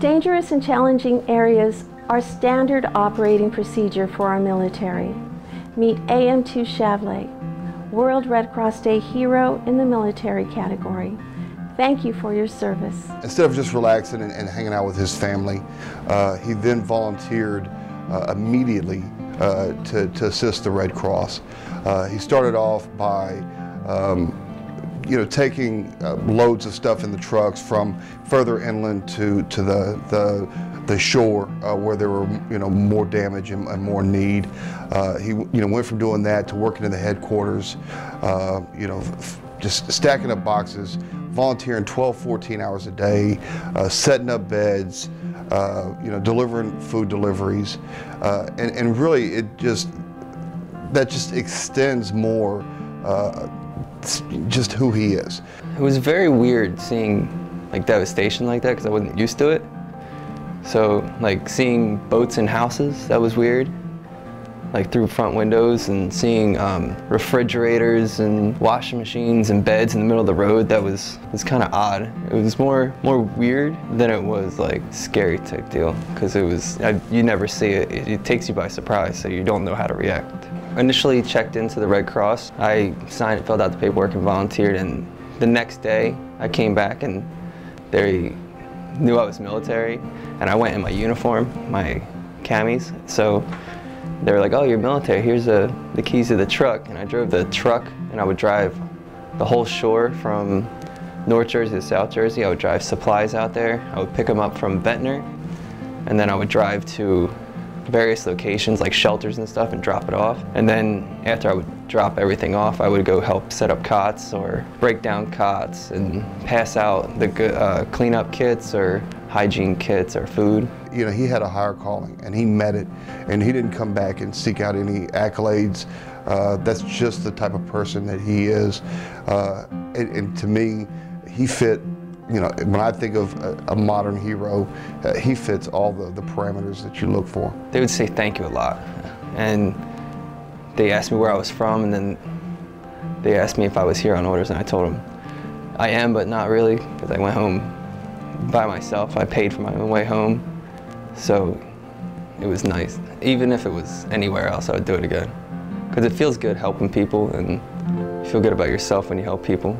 Dangerous and challenging areas are standard operating procedure for our military. Meet AM2 Shavley, World Red Cross Day Hero in the military category. Thank you for your service. Instead of just relaxing and, and hanging out with his family, uh, he then volunteered uh, immediately uh, to, to, assist the Red Cross. Uh, he started off by um, you know, taking uh, loads of stuff in the trucks from further inland to, to the, the, the shore uh, where there were, you know, more damage and, and more need. Uh, he, you know, went from doing that to working in the headquarters, uh, you know, just stacking up boxes, volunteering 12, 14 hours a day, uh, setting up beds, uh, you know, delivering food deliveries. and, and really it just, that just extends more just who he is. It was very weird seeing like devastation like that because I wasn't used to it. So like seeing boats and houses, that was weird. Like through front windows and seeing um, refrigerators and washing machines and beds in the middle of the road, that was, was kind of odd. It was more, more weird than it was like scary type deal because it was, I, you never see it. it. It takes you by surprise so you don't know how to react. Initially checked into the Red Cross. I signed, filled out the paperwork and volunteered and the next day I came back and they knew I was military and I went in my uniform, my camis. So they were like, oh, you're military, here's the, the keys to the truck. And I drove the truck and I would drive the whole shore from North Jersey to South Jersey. I would drive supplies out there. I would pick them up from Ventnor and then I would drive to various locations like shelters and stuff and drop it off. And then after I would drop everything off, I would go help set up cots or break down cots and pass out the uh, cleanup kits or hygiene kits or food. You know, he had a higher calling and he met it and he didn't come back and seek out any accolades. Uh, that's just the type of person that he is. Uh, and, and to me, he fit you know, when I think of a, a modern hero, uh, he fits all the, the parameters that you look for. They would say thank you a lot. And they asked me where I was from, and then they asked me if I was here on orders, and I told them, I am, but not really, because I went home by myself. I paid for my own way home. So it was nice. Even if it was anywhere else, I would do it again. Because it feels good helping people, and you feel good about yourself when you help people.